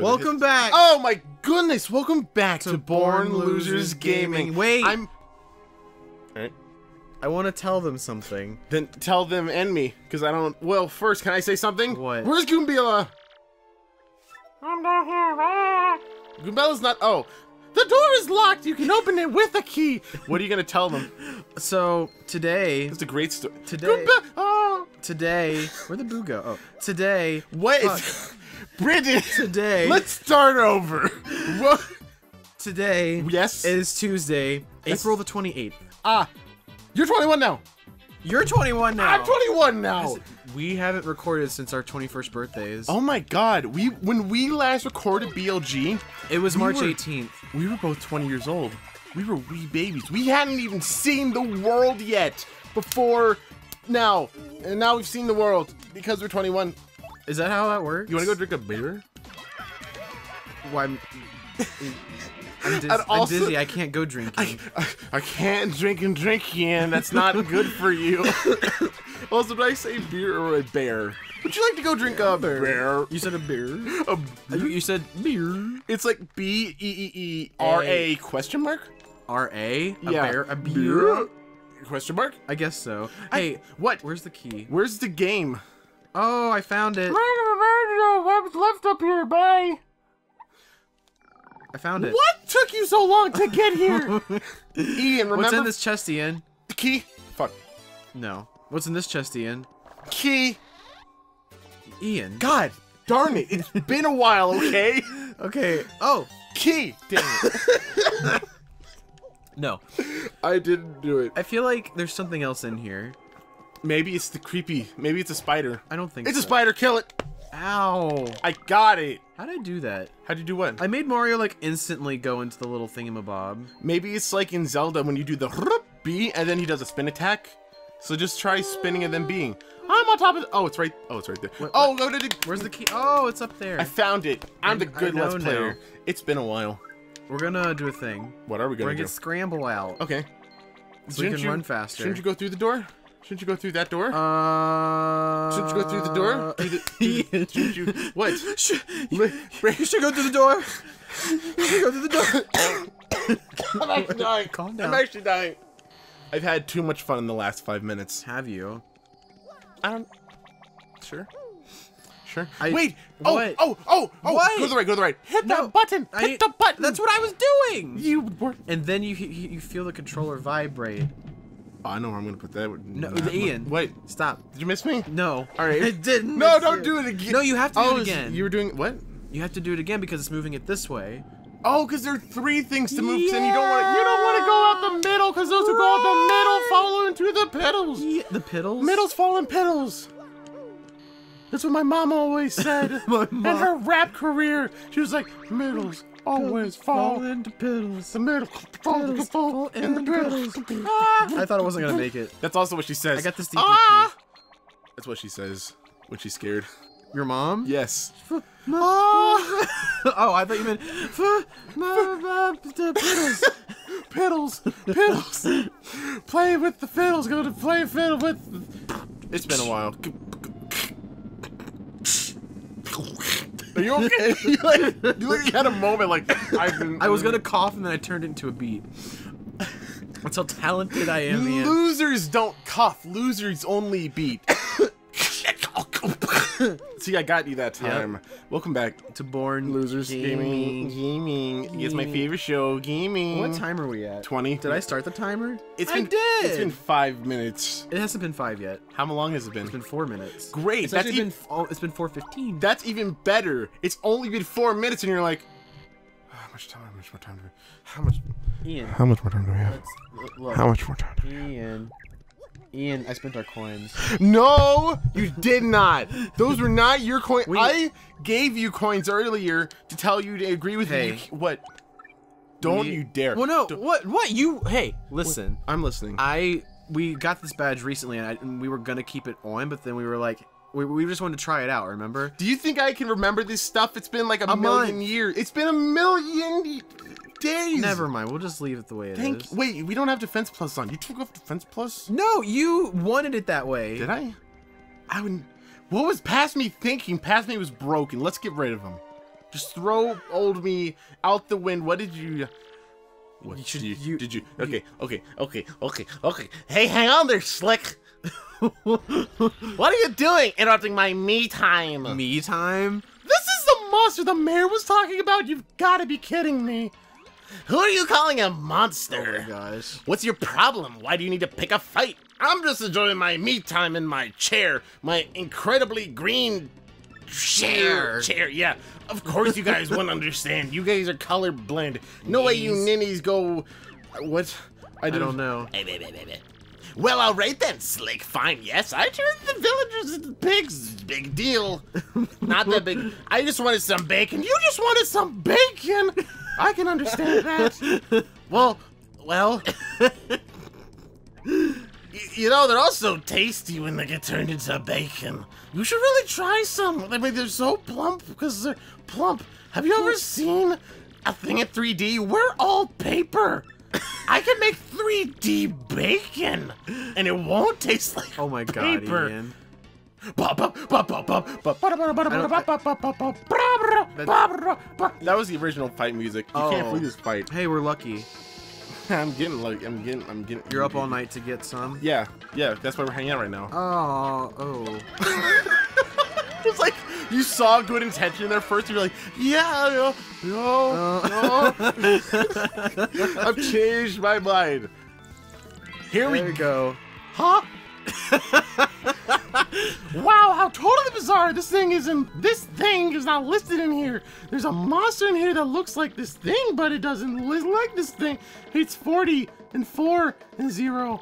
for Welcome his- back. Oh my goodness! Welcome back to, To Born, Born Losers, Losers Gaming. Gaming. Wait. I'm. Alright. I want to tell them something. Then tell them and me, because I don't. Well, first, can I say something? What? Where's Goombella? I'm down here. Ah. Goombella's not. Oh, the door is locked. You can open it with a key. What are you gonna tell them? So today, It's a great story. Today- Goombe- oh, today, where the boo go? Oh, today, wait, Fuck. Bridget. today, Let's start over. What? today Yes. is Tuesday, April the 28th. ah, you're 21 now. You're 21 now. I'm 21 now. We haven't recorded since our 21st birthdays. Oh my God. We when we last recorded BLG, it was we March were- 18th. we were both 20 years old. We were wee babies. We hadn't even seen the world yet before now. And now we've seen the world because we're 21. Is that how that works? You want to go drink a beer? Why? I'm, I'm, dis- And I'm also- dizzy. I can't go drinking. I, I can't drink and drink, Ian. That's not good for you. also, did I say beer or a bear? Would you like to go drink a bear? you said a beer. A You, you said beer. It's like B E E E R A question mark? R A. A Yeah. bear. A beer. Question mark? I guess so. Hey, What? where's the key? Where's the game? Oh, I found it. What's left up here? Bye. I found it. What took you so long to get here? Ian, remember What's in this chest, Ian? the key? Fuck. No. What's in this chest, Ian? Key. Ian. God darn it. It's been a while, okay? Okay. Oh. Key. Damn it. No. I didn't do it. I feel like there's something else in here. Maybe it's the creepy. Maybe it's a spider. I don't think It's a spider. Kill it. Ow. I got it. How did I do that? How'd you do what? I made Mario like instantly go into the little thingamabob. Maybe it's like in Zelda when you do the B and then he does a spin attack. So just try spinning and then being. I'm on top of. Oh, it's right. Oh, it's right there. What- oh, the. Where's the key? Oh, it's up there. I found it. I'm the good let's player. now. It's been a while. We're gonna do a thing. What are we gonna We're gonna do? get Scramble out. Okay. So we can run faster. Shouldn't you go through the door? Shouldn't you go through that door? Uh. shouldn't you go through the door? Through the, through the- shouldn't you? What? Sh- Li- you should go through the door. You should go through the door. I'm actually dying. Calm down. I'm actually dying. I've had too much fun in the last five minutes. Have you? I don't. Sure. Sure. I- Wait. Oh, what? oh, oh, oh. What? Go to the right. Go to the right. Hit No, that button. I- Hit the button. That's what I was doing. you were. And then you you, you feel the controller vibrate. Oh, I know where I'm gonna put that. No, Nah, Ian. Wait. Stop. Did you miss me? No. All right. I didn't. No, don't do it again. No, you have to do oh, it is- again. You were doing what? You have to do it again because it's moving it this way. Oh, because there are three things to move, and you don't want to. You don't want to go out the middle, because those who go out the middle fall into the pedals. Yeah, the piddles. Middles fall in pedals. That's what my mom always said. My In mom. her rap career, she was like, middles always fall. into piddles. The middle fall, fall in the pedals. I thought I wasn't gonna make it. That's also what she says. I got this deep Ah! That's what she says when she's scared. Your mom? Yes. oh, I thought you meant the piddles. Fiddles, fiddles. play with the fiddles. Go to play fiddle with. It's been a while. Are you okay? you like, you like had a moment like I've been. I was gonna cough and then I turned into a beat. That's how talented I am, Ian. Losers don't cough. Losers only beat. See, I got you that time. Welcome back, To born losers. Gaming, gaming. It's my favorite show. Gaming. What time are we at? Twenty. Did I start the timer? It's I been. did. It's been five minutes. It hasn't been five yet. How long has it been? It's been four minutes. Great, It's that's actually e- been. Oh, it's been four fifteen. That's even better. It's only been four minutes, and you're like, how much time? How much more time do we? How much? Ian, How much more time do we have? How much more time? Do Ian, Ian, I spent our coins. No, you did not. Those were not your coins. I gave you coins earlier to tell you to agree with Hey. me. What? Don't We- you dare. Well, no. Don't- What? What? You? Hey, listen. I'm listening. I we got this badge recently, and, I, and we were gonna keep it on, but then we were like, we, we just wanted to try it out. Remember? Do you think I can remember this stuff? It's been like a, A million month. years. It's been a million days. Never mind. We'll just leave it the way it is. Thank. Wait, we don't have Defense Plus on. You took off Defense Plus? No, you wanted it that way. Did I? I wouldn't. What was past me thinking? Past me was broken. Let's get rid of him. Just throw old me out the wind. What did you? What You should- did you, you- did you? Okay, okay, okay, okay, okay. Hey, hang on there, Slick. what are you doing? Interrupting my me time. Me time? This is the monster the mayor was talking about. You've got to be kidding me. Who are you calling a Oh monster? my gosh. What's your problem? Why do you need to pick a fight? I'm just enjoying my me time in my chair, my incredibly green chair. Chair. Yeah. Of course, you guys wouldn't understand. You guys are colorblind. No way you Ninnies. go. What? I don't know. Well, all right then, Slick. Fine. Yes, I turned the villagers into pigs. Big deal. Not that big. I just wanted some bacon. You just wanted some bacon. I can understand that. Well, well. You know, they're also tasty when they get turned into bacon. You should really try some. I mean, they're so plump because they're plump. Have you ever seen a thing in 3D? We're all paper. I can make 3D bacon, and it won't taste like Oh my god, paper. Ian. That was the original fight music. You can't Oh. play this fight. Hey, we're lucky. I'm getting like I'm getting I'm getting. You're up all night to get some. Yeah, yeah. That's why we're hanging out right now. Oh, oh. It's like you saw good intention there first. You're like, yeah, yeah, no, no. I've changed my mind. Here There we go. go. Huh? wow, how totally bizarre! This thing isn't. This thing is not listed in here. There's a monster in here that looks like this thing, but it doesn't look like this thing. It's 40 and 4 and 0.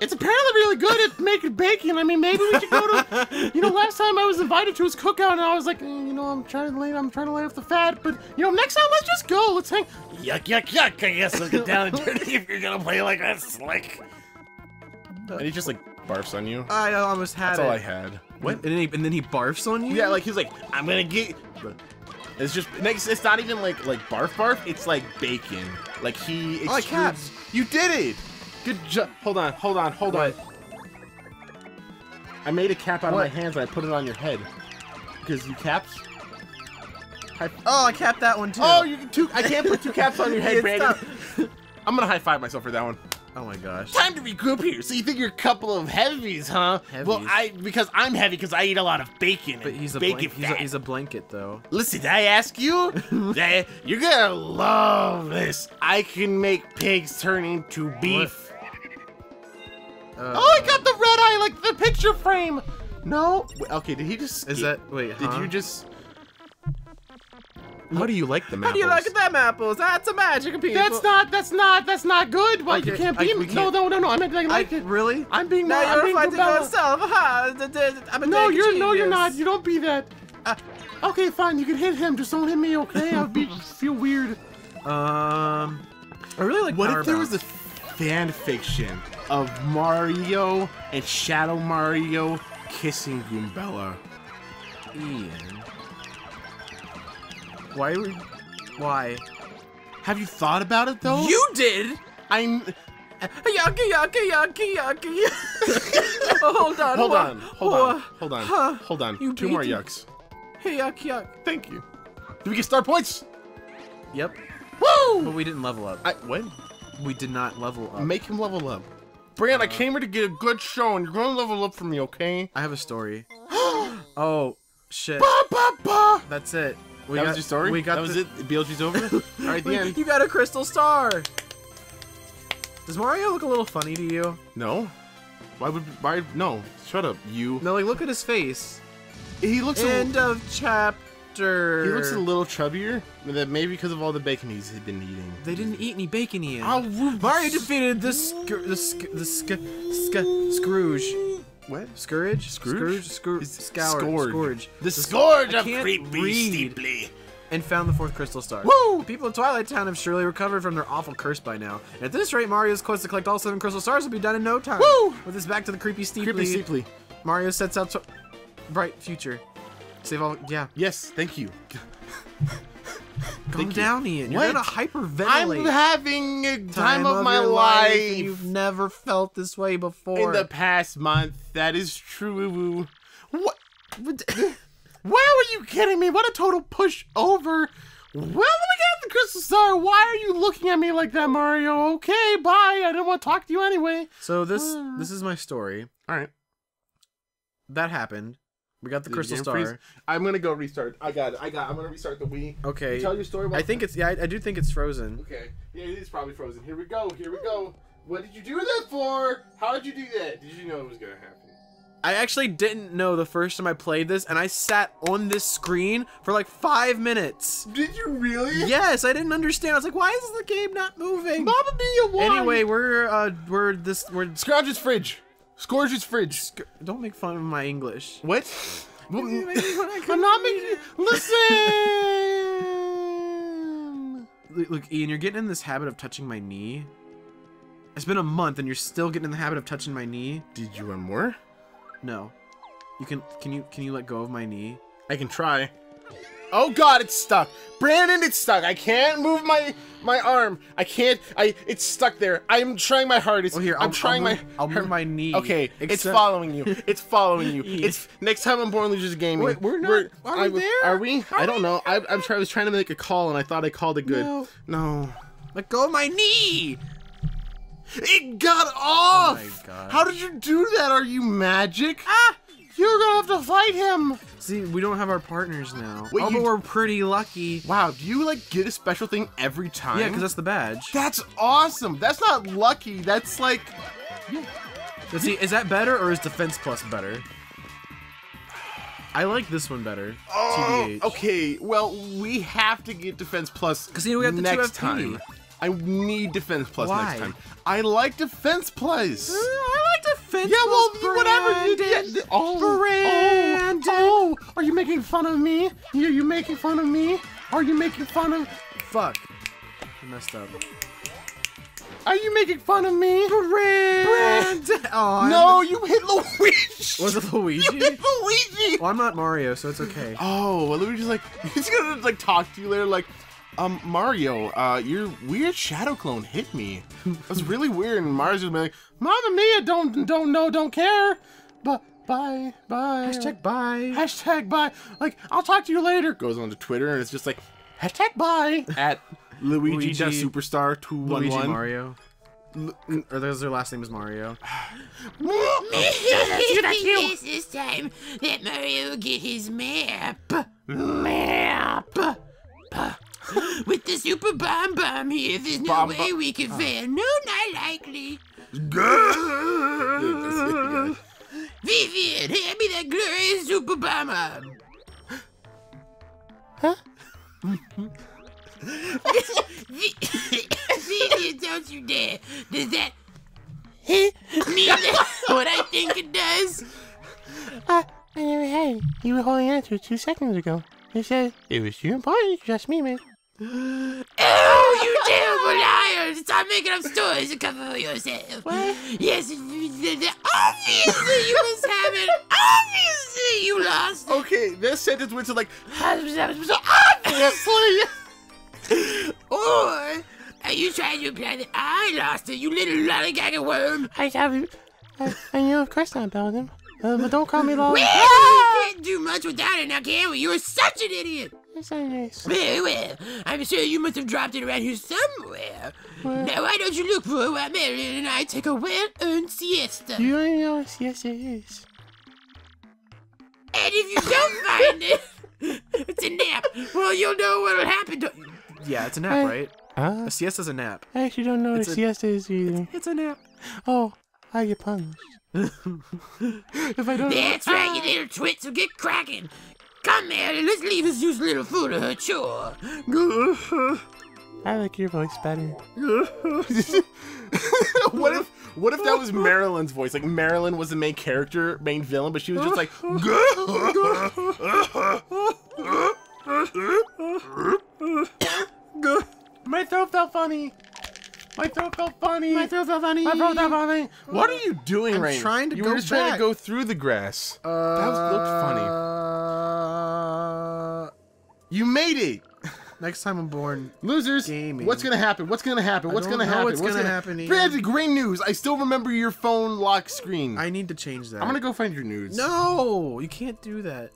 It's apparently really good at making bacon. I mean, maybe we should go to. You know, last time I was invited to his cookout, and I was like, "Mm, you know, I'm trying to lay, I'm trying to lay off the fat, but you know, next time let's just go. Let's hang. Yuck, yuck, yuck! I guess let's get down and dirty if you're gonna play like that, slick. And he just like barfs on you. I almost had That's it. all I had. What? And then, he, and then he barfs on you? Yeah, like he's like, I'm gonna get. It's just next. It's not even like like barf barf. It's like bacon. Like he. I like extrudes- caps. You did it. Good job. Hold on. Hold on. Hold on. I made a cap out What? of my hands and I put it on your head. Because you caps. High- Oh, I capped that one too. oh, you can two. I can't put two caps on your head, Brandon. I'm gonna high five myself for that one. Oh my gosh. Time to regroup here. So you think you're a couple of heavies, huh? Well, I because I'm heavy because I eat a lot of bacon. But he's a, bacon blank, he's, a, he's a blanket though. Listen, did I ask you? that you're gonna love this. I can make pigs turn into beef. Uh, Oh, I got the red eye like the picture frame. No. Wait, okay, did he just? Is that wait? Did huh? you just? How do you like them How do you like them apples? That's a magic people. That's not. That's not. That's not good. Why you can't be? we no, can't- no, no, no. I meant I I like it. really. I'm being. Now you're being fighting rebellious. yourself. Ha! d- d- I'm a No, you're no, you're not. You don't be that. Uh, Okay, fine. You can hit him. Just don't hit me, okay? I'll be feel weird. Um, I really like. What Power if there Bounce. was a fan fiction of Mario and Shadow Mario kissing Goombella? Ian? Why? Would, why? Have you thought about it though? You did. I'm. Yucky, yucky, yucky, yucky. oh, hold on. Hold on. Hold on. Oh, hold on. huh, Hold on. you Two more yucks. Hey, yuck, yuck. Thank you. Do we get star points? Yep. Woo! But we didn't level up. I what? We did not level up. Make him level up. Brand, I uh-huh. came here to get a good show, and you're gonna level up for me, okay? I have a story. oh shit. That's it. We that got, was your story. We got that was it. BLG's over. All right, the end. You got a crystal star. Does Mario look a little funny to you? No. Why would? Why? No. Shut up, you. No, like look at his face. He looks. a, End of chapter. He looks a little chubbier. That maybe because of all the bacon he's been eating. They didn't eat any bacon, Ian. I'll Mario defeated the sc- the sc- the sc- sc- Scrooge. What? Scourge? Scrooge? Scrooge? Scrooge? Scourge. Scourge. Scourge. The scourge of creepy Steeple. And found the fourth crystal star. Woo! The people of Twilight Town have surely recovered from their awful curse by now. And at this rate, Mario's quest to collect all seven crystal stars will be done in no time. Woo! With this back to the creepy Steeple, Creepy Steeple. Mario sets out to bright future. Save all. Yeah. Yes, thank you. Calm Thank you. down, Ian. You're What? gonna hyperventilate. I'm having a time, of, my your life. You've never felt this way before. In the past month, that is true. What? Wow, are you kidding me? What a total push over. Well, let me get the crystal star. Why are you looking at me like that, Mario? Okay, bye. I didn't want to talk to you anyway. So this uh. this is my story. All right. That happened. We got the crystal star. freeze? I'm gonna go restart. I got it. I got. I'm gonna restart the Wii. Okay. Tell your story. I think it's yeah. I, I do think it's frozen. Okay. Yeah, it is probably frozen. Here we go. Here we go. What did you do that for? How did you do that? Did you know it was gonna happen? I actually didn't know the first time I played this, and I sat on this screen for like five minutes. Did you really? Yes, I didn't understand. I was like, why is the game not moving? Mamma Mia! Why? Anyway, we're uh we're this we're Scrouge's fridge. Scourge's fridge. don't make fun of my English. What? Well, You made me when I I'm couldn't making. Listen. Look, look, Ian, you're getting in this habit of touching my knee. It's been a month, and you're still getting in the habit of touching my knee. Did you want more? No, you can. Can you? Can you let go of my knee? I can try. Oh God, it's stuck. Brandon, it's stuck. I can't move my my arm. I can't. I. It's stuck there. I'm trying my hardest. Well, here, I'm I'll- trying I'll my. I'll move my knee. Okay, it's following you. It's following you. Ian. It's next time I'm born losers gaming. Wait, we're not- are we I- there? Are we? Are I don't we know. I, I'm trying. I was trying to make a call, and I thought I called it good. No. No. Let go of my knee. It got off. Oh my God. How did you do that? Are you magic? Ah! You're gonna have to fight him. See, we don't have our partners now. Wait, oh, Although we're pretty lucky. Wow. Do you like get a special thing every time? Yeah, because that's the badge. That's awesome. That's not lucky. That's like Let's see, is that better or is Defense Plus better? I like this one better. TBH. Oh, okay. Well, we have to get Defense Plus 'Cause, you know, we got the next 2FP. time. I need Defense Plus Why? next time. I like Defense Plus. Yeah, well, whatever. You, did. yeah, oh, Brandon. oh, oh, are you making fun of me? Are you making fun of me? Are you making fun of? Fuck. I messed up. Are you making fun of me? Brandon. Oh, No, you hit Luigi. Was it Luigi? You hit Luigi. Well, I'm not Mario, so it's okay. Oh, well, Luigi's like, he's gonna like talk to you later, like, um, Mario, uh, your weird shadow clone hit me. It was really weird, and Mario's gonna like, Mamma Mia, don't, don't know, don't care, but bye, bye. Hashtag bye. hashtag bye. Like, I'll talk to you later. Goes on to Twitter, and it's just like, hashtag bye at Luigi, the Luigi- Superstar two one Luigi one. Mario. Or those their last name is Mario. Yes, this time that Mario will get his map. Map. With the super bomb bomb here, there's no Bomb way we can fail. No, not likely. Vivian, hand me that glorious super bomb. Huh? Vivian, don't you dare. Does that mean that what I think it does? Uh, hey, you were holding on to it two seconds ago. You said it was too important to trust me, man. Oh, you terrible liar! Stop making up stories and cover for yourself. What? Yes, obviously you must have it. Obviously you lost. Okay, this sentence went to like, Obviously. Or are you trying to imply that I lost it, you little lollygagger worm? I have you. I, I knew, of course not, Paladin. Uh, but don't call me Lolly. Well, we can't do much without it now, can we? You're such an idiot. That's not nice. Very well. I'm sure you must have dropped it around here somewhere. Now, why don't you look for uh, it while Marilyn and I take a well-earned siesta? You don't know what siesta is. And if you don't find it, it's a nap. Well, you'll know what'll happen to Yeah, it's a nap, right? Huh? A siesta's a nap. I actually don't know what It's a- siesta is either. It's a nap. Oh, I get punished. if I don't. That's right, you little twit, so get cracking. Come, Marilyn, let's leave this useless little fool to her chore. I like your voice better. what if what if that was Marilyn's voice? Like Marilyn was the main character, main villain, but she was just like My throat felt funny. My throat felt funny. My throat felt funny. My throat felt funny. What are you doing I'm right trying to You go were just trying to go through the grass. Uh, that was, looked funny. funny. You made it. Next time I'm born. Losers, Gaming. what's gonna happen? What's gonna happen? What's gonna happen? what's gonna happen, Ian. Brandon, great news. I still remember your phone lock screen. I need to change that. I'm gonna go find your nudes. No, you can't do that.